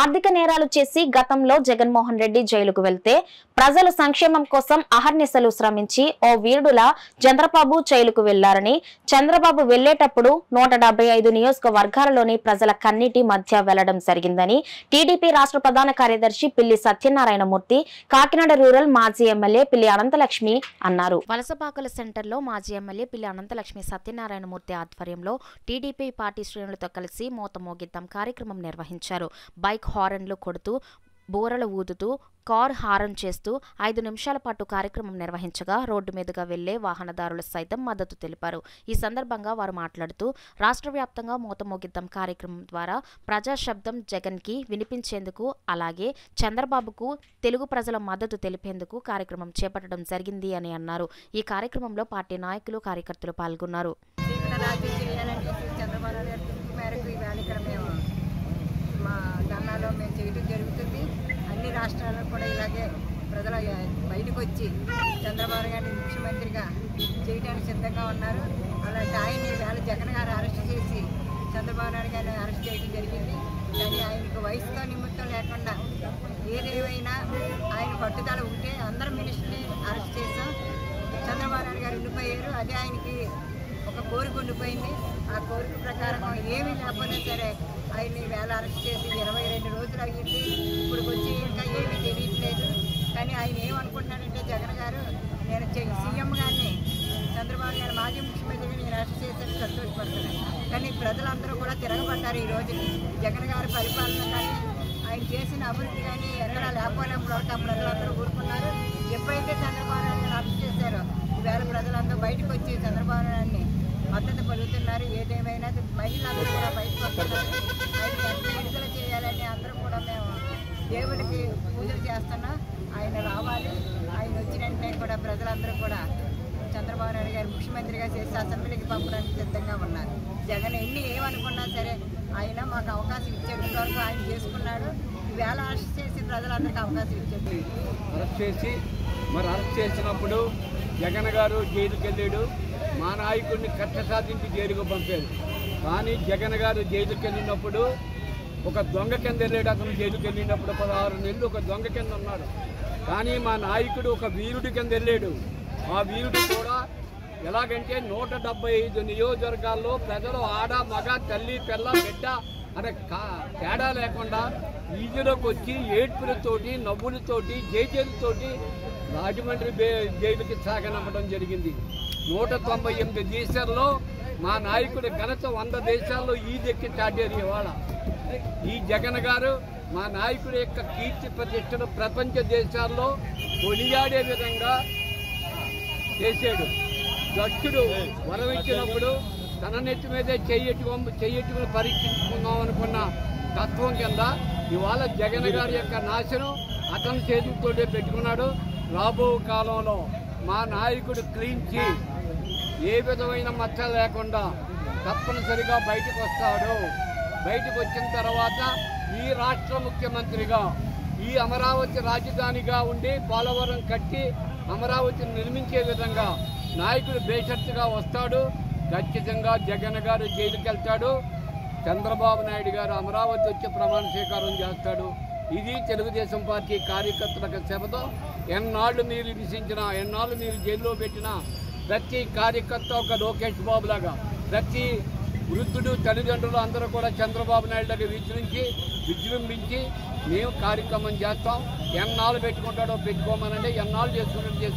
ఆర్థిక నేరాలు చేసి గతంలో జగన్మోహన్ రెడ్డి జైలుకు వెళ్తే ప్రజల సంక్షేమం కోసం అహర్నిశలు శ్రమించి ఓ వీరుడులా చంద్రబాబు జైలుకు వెళ్ళారని చంద్రబాబు వెళ్ళేటప్పుడు నూట ఐదు నియోజకవర్గాలలోని ప్రజల కన్నీటి మధ్య వెళ్ళడం జరిగిందని టీడీపీ రాష్ట్ర ప్రధాన కార్యదర్శి పిల్లి సత్యనారాయణమూర్తి కాకినాడ రూరల్ మాజీ ఎమ్మెల్యే పిల్లి అనంతలక్ష్మి అన్నారు. వలసపాకుల సెంటర్లో మాజీ ఎమ్మెల్యే పిల్లి అనంతలక్ష్మి సత్యనారాయణమూర్తి ఆధ్వర్యంలో టీడీపీ పార్టీ శ్రేణులతో కలిసి మూత మోగిద్దాం కార్యక్రమం నిర్వహించారు. బైక్ హారన్లు కొడుతూ బోరలు ఊదుతూ కార్ హారన్ చేస్తూ ఐదు నిమిషాల పాటు కార్యక్రమం నిర్వహించగా రోడ్డు మీదుగా వెళ్ళే వాహనదారులు సైతం మద్దతు తెలిపారు. ఈ సందర్భంగా వారు మాట్లాడుతూ రాష్ట్ర వ్యాప్తంగా మూతమోగిద్దాం కార్యక్రమం ద్వారా ప్రజా శబ్దం జగన్కి వినిపించేందుకు అలాగే చంద్రబాబుకు తెలుగు ప్రజల మద్దతు తెలిపేందుకు కార్యక్రమం చేపట్టడం జరిగింది అని అన్నారు. ఈ కార్యక్రమంలో పార్టీ నాయకులు కార్యకర్తలు పాల్గొన్నారు. మేరకు మా ధర్నాలో మేము చేయడం జరుగుతుంది. అన్ని రాష్ట్రాల్లో కూడా ఇలాగే ప్రజల బయటకు వచ్చి చంద్రబాబు గారిని ముఖ్యమంత్రిగా చేయడానికి సిద్ధంగా ఉన్నారు. అలాంటి ఆయన్ని వేళ జగన్ గారు అరెస్ట్ చేసి చంద్రబాబు నాయుడు గారిని అరెస్ట్ చేయడం జరిగింది. కానీ ఆయనకు వయసుతో నిమిత్తం లేకుండా ఏదేమైనా ఆయన పట్టుదల ఉంటే అందరు మినిస్టర్ని అరెస్ట్ చేశాం. చంద్రబాబు నాయుడు గారు ఉండిపోయారు. అదే ఆయనకి ఒక కోరిక ఆ కోరిక ప్రకారం ఏమీ లేకపోయినా సరే ఆయన్ని వేళ అరెస్ట్ చేసి ఇరవై రెండు రోజులు అయ్యింది. ఇప్పుడు వచ్చి ఇంకా ఏమీ తెలియట్లేదు. కానీ ఆయన ఏమనుకుంటున్నానంటే జగన్ గారు నేను సీఎం గారిని చంద్రబాబు గారు మాజీ ముఖ్యమంత్రిని నేను అరెస్ట్ చేశాను సంతోషపడుతున్నాను. కానీ ప్రజలందరూ కూడా తిరగబడ్డారు ఈ రోజు. జగన్ గారి పరిపాలన కానీ ఆయన చేసిన అభివృద్ధి కానీ ఎక్కడ లేకపోయినప్పుడు వరకు ప్రజలందరూ ఊరుకున్నారు. ఎప్పుడైతే చంద్రబాబు నాయుడు అరెస్ట్ చేశారో ఈవేళ ప్రజలందరూ బయటకు వచ్చి చంద్రబాబు నాయుడిని మద్దతు పొందుతున్నారు ఏదేమైనా మహిళలందరూ కూడా బయటకు వస్తున్నారు ఆయన ఎంత విడుదల చేయాలని అందరూ కూడా మేము దేవుడికి పూజలు చేస్తున్నాం. ఆయన రావాలి. ఆయన వచ్చిన వెంటనే కూడా ప్రజలందరూ కూడా చంద్రబాబు నాయుడు గారు ముఖ్యమంత్రిగా చేసి అసెంబ్లీకి పంపడానికి సిద్ధంగా ఉన్నారు. జగన్ ఎన్ని ఏమనుకున్నా సరే ఆయన మాకు అవకాశం ఇచ్చేంత వరకు ఆయన చేసుకున్నాడు. ఈవేళ అరెస్ట్ చేసి ప్రజలందరికీ అవకాశం ఇచ్చేది అరెస్ట్ చేసి మరి అరెస్ట్ చేసినప్పుడు జగన్ గారు జైలుకి వెళ్ళాడు మా నాయకుడిని కట్ట సాధించి జైలుకు పంపారు. కానీ జగన్ గారు జైలుకి వెళ్ళినప్పుడు ఒక దొంగ కింద వెళ్ళాడు. అతను జైలుకి వెళ్ళినప్పుడు పదహారు నెలలు ఒక దొంగ కింద ఉన్నాడు. కానీ మా నాయకుడు ఒక వీరుడి కింద వెళ్ళాడు. ఆ వీరుడు కూడా ఎలాగంటే నూట డెబ్బై ఐదు నియోజకవర్గాల్లో ప్రజలు ఆడ మగ తల్లి పిల్ల బిడ్డ అనే కా- తేడా లేకుండా వీధిలోకి వచ్చి ఏడ్పులతోటి నవ్వులతోటి జైజేలతోటి రాజమండ్రి జైలుకి సాగనమ్మడం జరిగింది. నూట తొంభై ఎనిమిది దేశాల్లో మా నాయకుడి ఘనత వంద దేశాల్లో ఈ దక్కి చాటారు ఇవాళ. ఈ జగన్ గారు మా నాయకుడి యొక్క కీర్తి ప్రతిష్టను ప్రపంచ దేశాల్లో కొనియాడే విధంగా చేశాడు. దక్షుడు వరం ఇచ్చినప్పుడు తన నెత్తి మీదే చెయ్యటి చెయ్యటి పరీక్షించుకుందాం అనుకున్న తత్వం కింద ఇవాళ జగన్ గారి యొక్క నాశనం అతని చేతులతోటే పెట్టుకున్నాడు. రాబో కాలంలో మా నాయకుడు క్లీన్ క్లీంచి ఏ విధమైన మచ్చ లేకుండా తప్పనిసరిగా బయటకు వస్తాడు. బయటకు వచ్చిన తర్వాత ఈ రాష్ట్ర ముఖ్యమంత్రిగా ఈ అమరావతి రాజధానిగా ఉండి పోలవరం కట్టి అమరావతిని నిర్మించే విధంగా నాయకుడు బేషరతుగా వస్తాడు. ఖచ్చితంగా జగన్ గారు జైలుకి వెళ్తాడు చంద్రబాబు నాయుడు గారు అమరావతి వచ్చి ప్రమాణ స్వీకారం చేస్తాడు. ఇది తెలుగుదేశం పార్టీ కార్యకర్తలకు శపథం ఎన్నాళ్ళు మీరు విధించినా ఎన్నాళ్ళు మీరు జైల్లో పెట్టినా ప్రతి కార్యకర్త ఒక లోకేష్ బాబు లాగా ప్రతి వృద్ధుడు తల్లిదండ్రులు అందరూ కూడా చంద్రబాబు నాయుడు దగ్గర విజృంభించి విజృంభించి మేము కార్యక్రమం చేస్తాం. ఎన్నాళ్ళు పెట్టుకుంటాడో పెట్టుకోమనండి ఎన్నాళ్ళు చేసుకుంటాడో చేసుకో